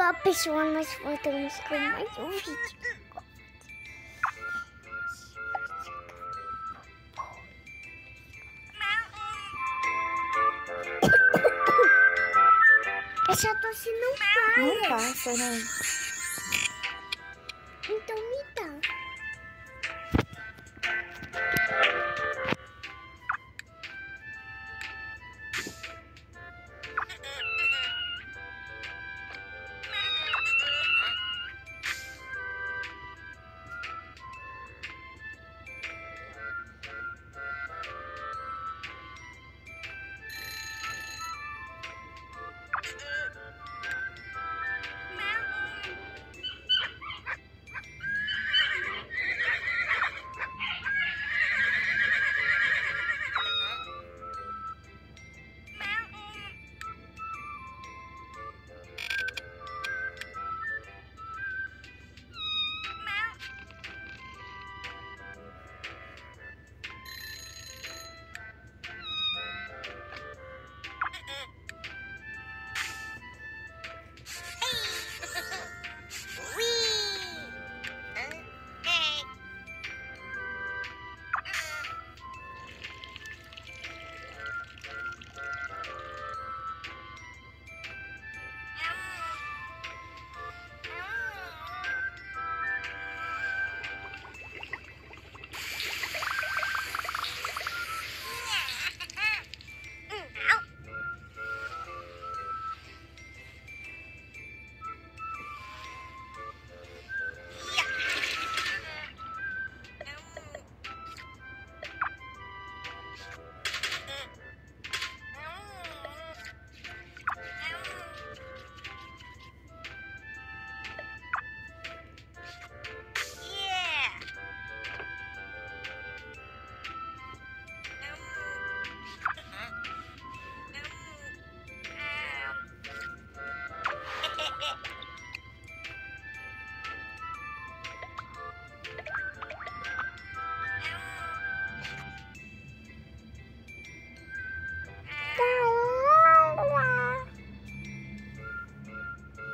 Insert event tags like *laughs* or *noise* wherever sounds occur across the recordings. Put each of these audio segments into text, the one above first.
Olá pessoal, nós voltamos com mais um vídeo. Essa tosse não para. Não passa, né?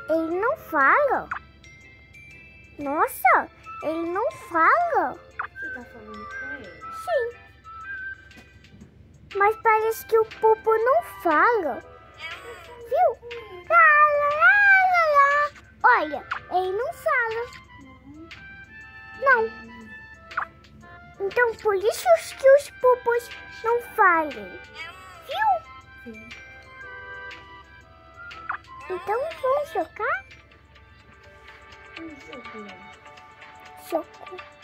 Ele não fala. Nossa, ele não fala. Você tá falando com ele? Sim. Mas parece que o Pupo não fala. Viu? Lá, lá, lá, lá. Olha, ele não fala. Não. Então por isso que os pupos não falem. Viu? Sim. Então vamos jogar? Um jogo.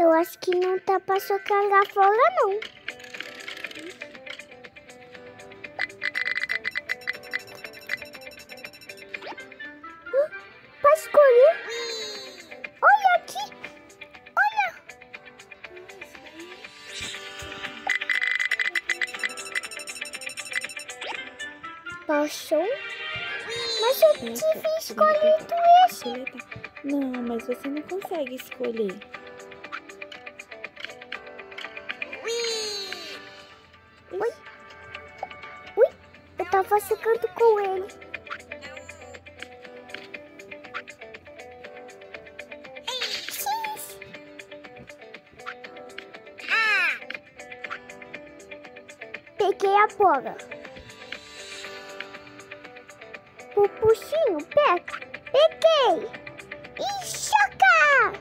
Eu acho que não tá pra socar lá fora, não. Pra escolher. Olha aqui. Olha. Passou. Mas eu tive escolhido esse. Não, mas você não consegue escolher. Peguei a bola. Pupuxinho, pega. Peguei. E choca!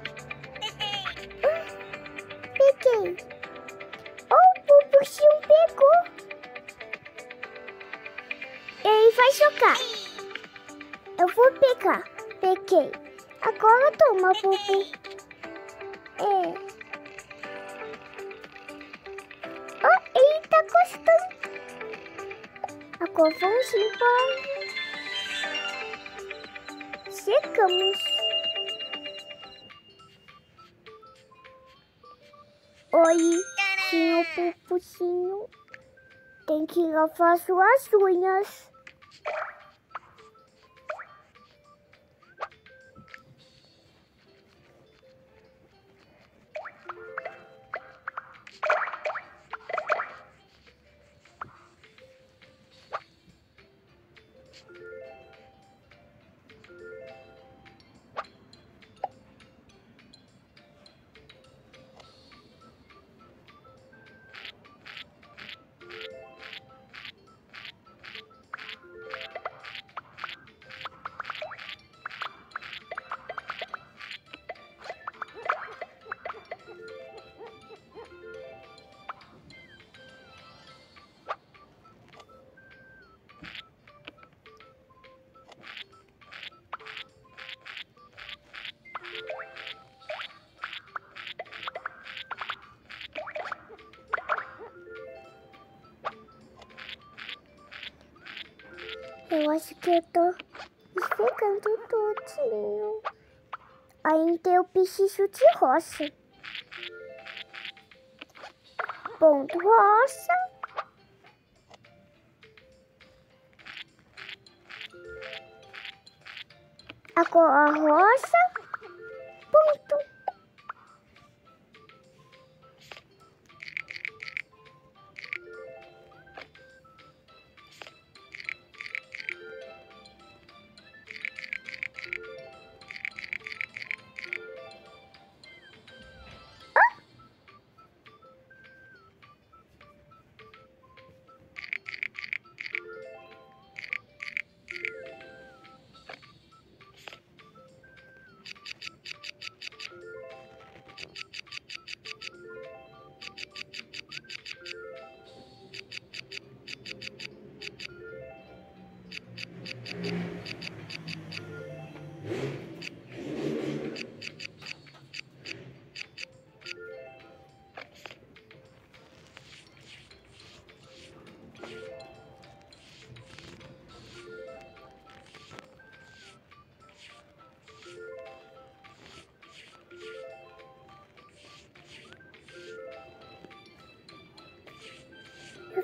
*laughs* Peguei. O Pupuxinho pegou. Ele vai chocar. Eu vou pegar. Peguei. Agora toma, Pupu. É. ele gostando. Agora vamos embora. Chegamos. Oi, senhor Pupuzinho. Tem que lavar suas unhas. Eu acho que eu tô esfregando tudinho. Ainda eu preciso de roça. Ponto roça. A roça. Ponto.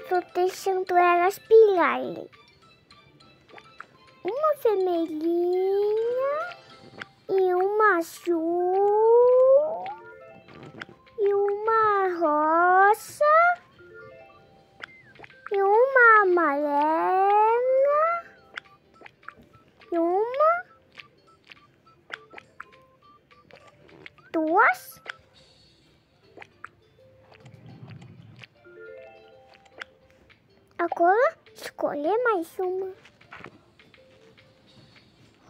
Tô deixando elas pirarem. Uma vermelhinha e uma azul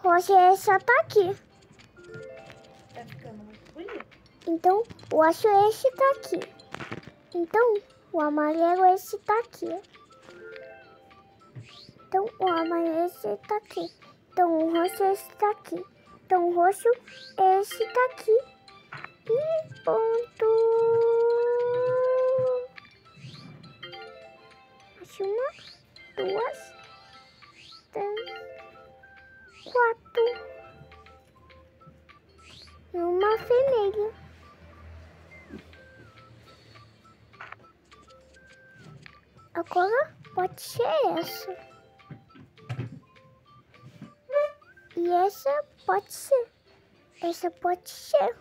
Rosa essa tá aqui. Tá ficando muito bonito. Então o acho esse tá aqui. Então o amarelo esse tá aqui. Então o amarelo esse tá aqui. Então o roxo esse tá aqui. Então o roxo esse tá aqui. E ponto. Acho uma, duas, três, vermelha. Agora pode ser essa. E essa pode ser. Essa pode ser.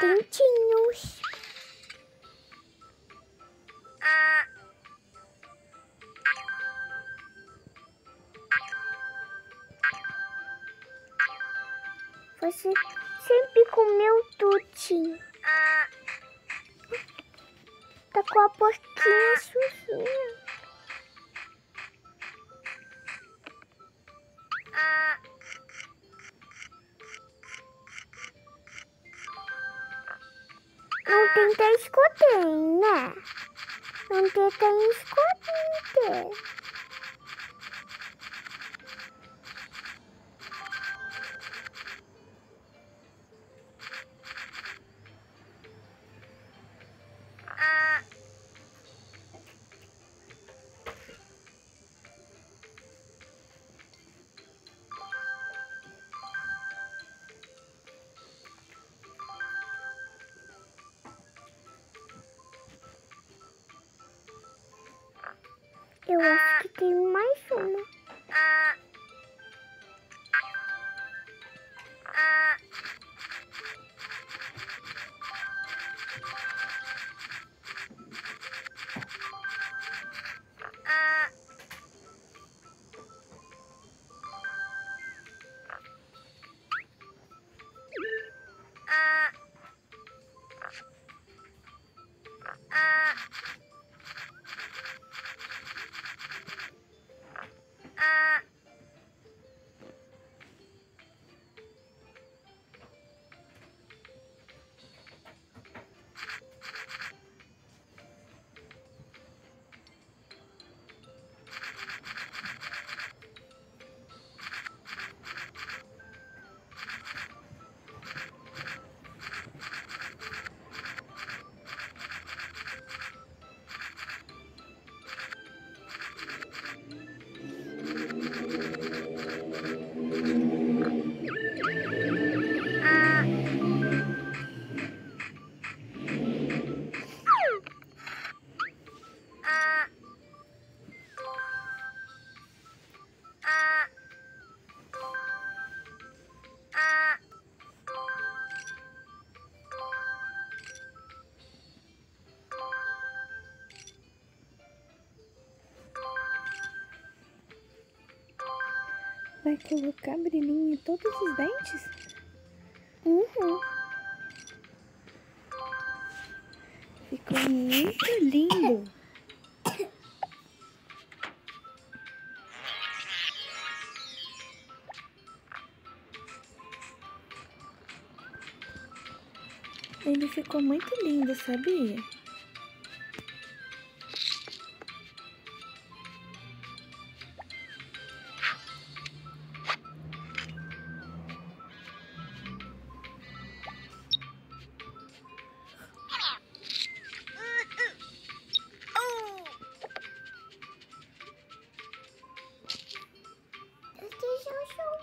Dentinhos. Não tenta esconder, né? Não tenta esconder. Eu acho Vai colocar brilhinho em todos os dentes? Uhum. Ficou muito lindo. Ele ficou muito lindo, sabia? Deixa eu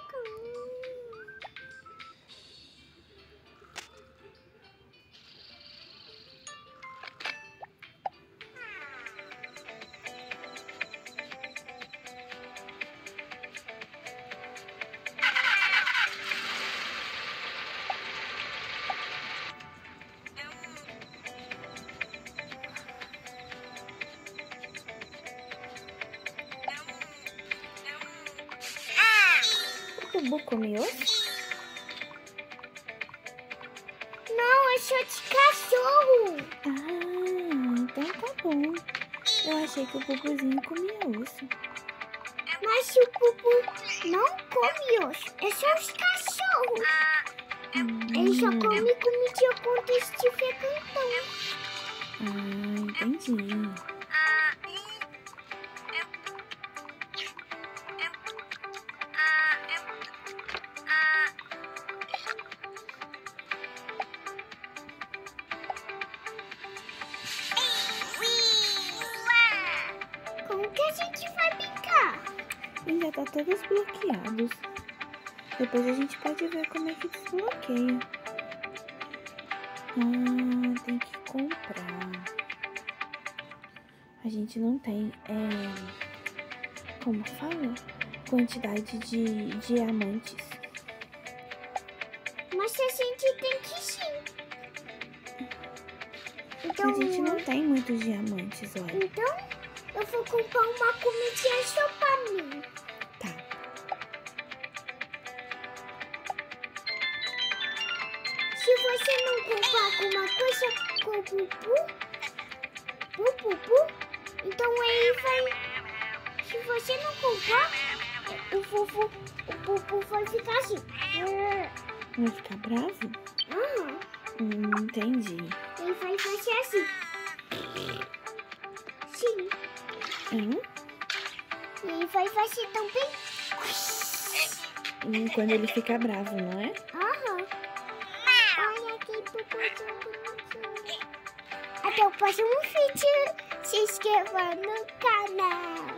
O Bubu comeu? Não, é só de cachorro. Ah, então tá bom. Eu achei que o Bubuzinho comia osso. Mas o Bubu não come osso. É só os cachorros. Ele só Hum, come comidinha quando estiver cantando. Ah, entendi. Ainda tá todos bloqueados. Depois a gente pode ver como é que desbloqueia. Ah, tem que comprar. A gente não tem, é, como fala? Quantidade de diamantes. Mas a gente tem que sim. Então, A gente não tem muitos diamantes, olha. então eu vou comprar uma comidinha só pra mim. Colocou o pupu, pupu, então ele vai. Se você não comprar, o fufu, o pupu vai ficar assim. Vai ficar bravo? Aham. Hum, entendi. Ele vai fazer assim. Sim. Hum? Ele vai fazer também. Hum, quando ele fica bravo, não é? Próximo vídeo. Se inscreva no canal.